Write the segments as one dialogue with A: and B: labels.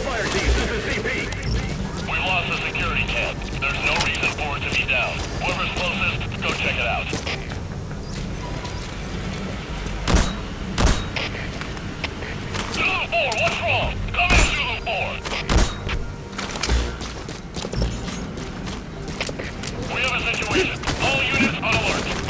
A: Fire team, this is CP.
B: We lost the security camp. There's no reason for it to be down. Whoever's closest, go check it out. what's wrong? Come in, Zulu 4! We have a situation. All units on alert.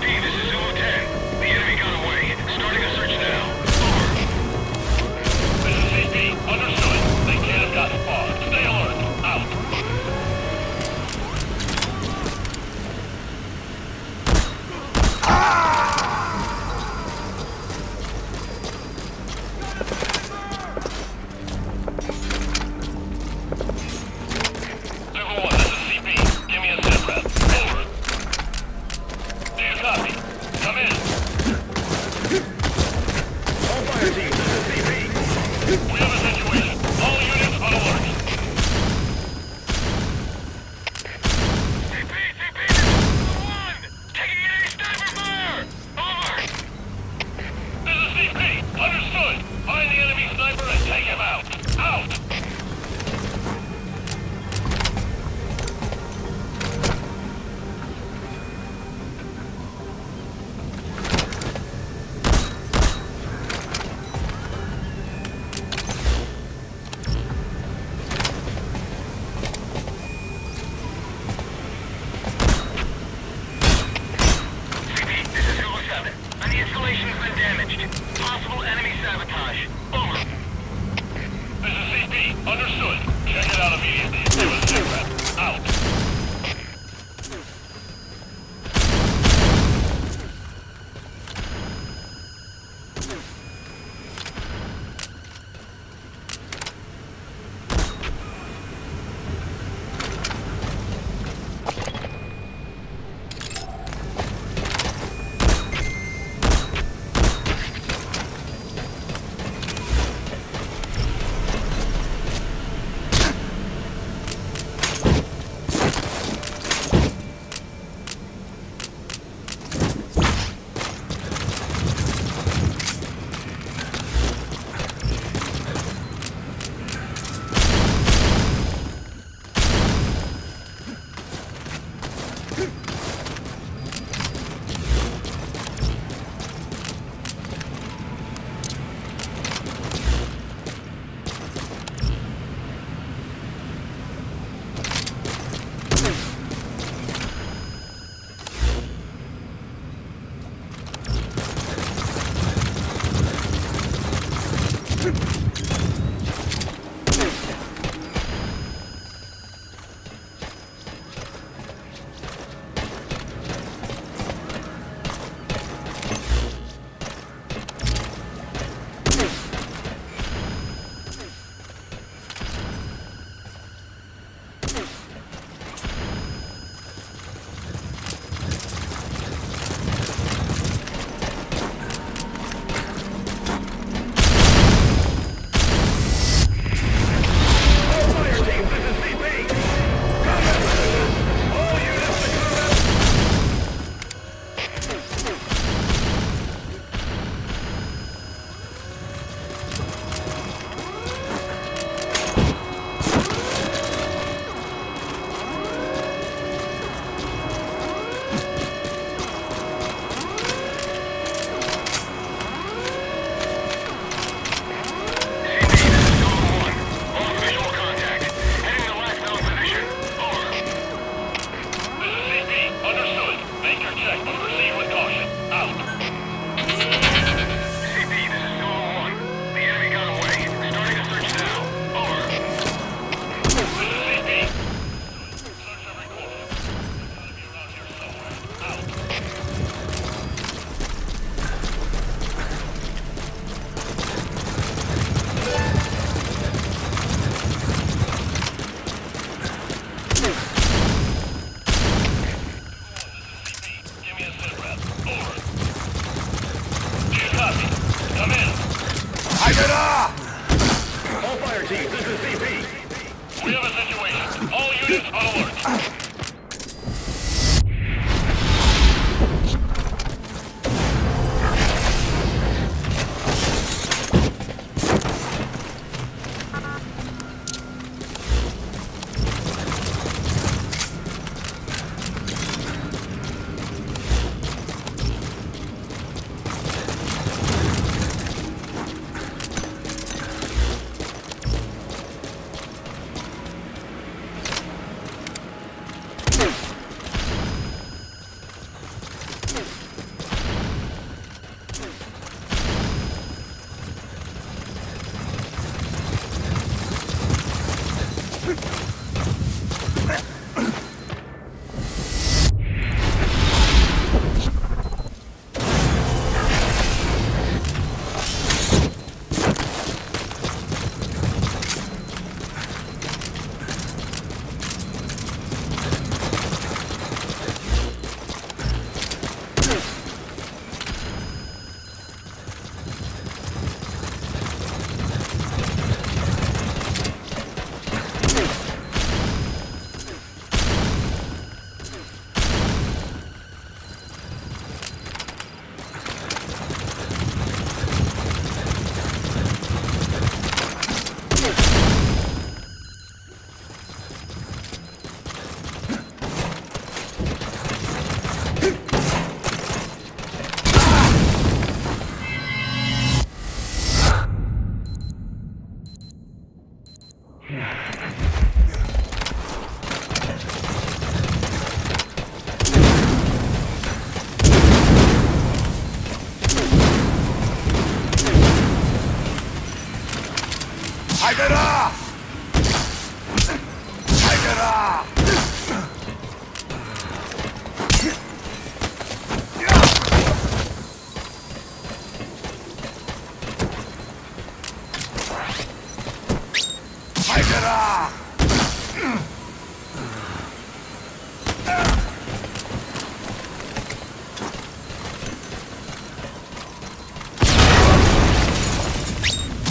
B: this is
C: Zulu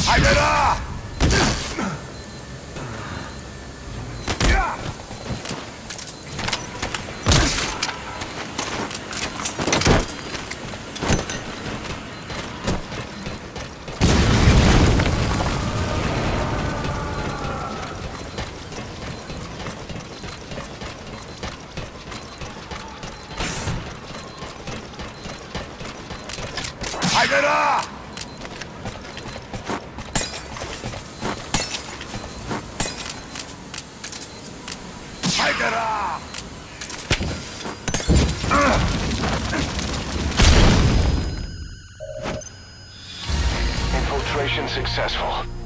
B: Tiger up!
A: Haigara! Haigara!
C: Infiltration successful.